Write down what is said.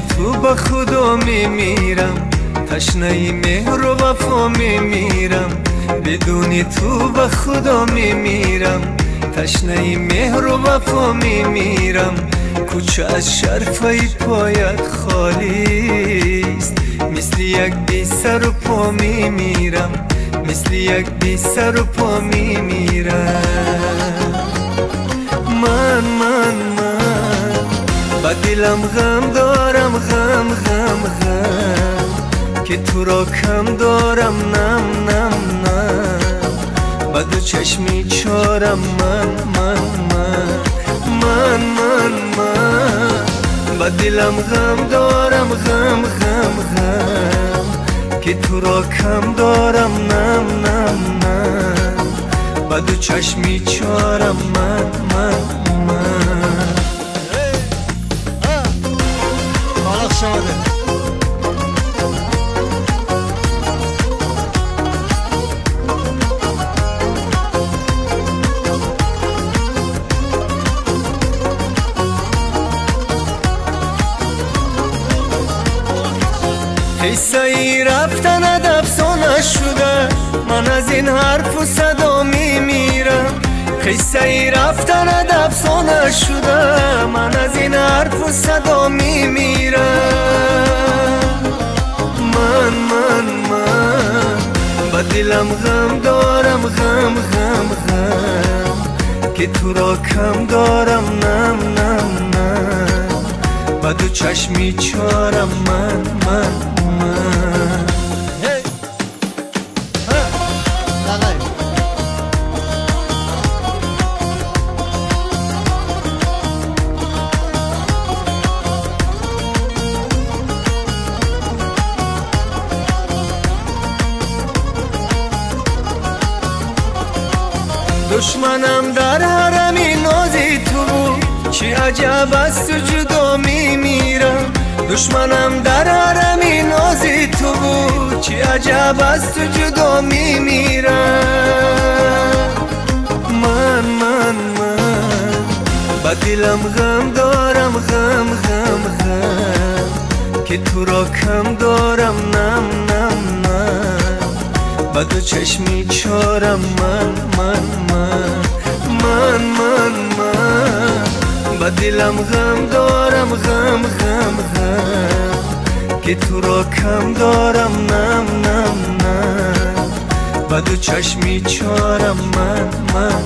تو با خدا میمیرم. تشنه مهر و وفا میمیرم. بدونی تو با خدا میمیرم. تشنه مهر و وفا میمیرم. کوچه از شرفای پایت خالیست. مثل یک بی سر و پا میمیرم. مثل یک بی سر و پا میمیرم. من من من. با دلم غم دارم غم غم غم که تو را کم دارم. نم نم نم. با دو چشمی چارم. من من من من من. من با دلم غم دارم غم غم غم که تو را کم دارم. نم نم نم. با دو چشمی چارم. من من قصه رفتن افسانه شده من از این حرف و صدا میمیرم قصه رفتن افسانه شده من از این حرف و صدا میمیرم من من من با دلم غم دارم غم غم غم که تو را کم دارم نم نم با دو چشمی چارم من من من هی ها لغای دشمنم در حرمی نازی تو بود چی عجب از تو جدا میمیرم؟ دشمنم در حرمی نازی تو بود. چی عجب از تو جدا میمیرم؟ من من من با دلم غم دارم غم غم غم که تو را کم دارم. نم نم نم با دو چشمی چارم. من من من من من. با دلم غم دارم غم غم غم. که تو را کم دارم نم نم نم. با دو چشمی چارم من من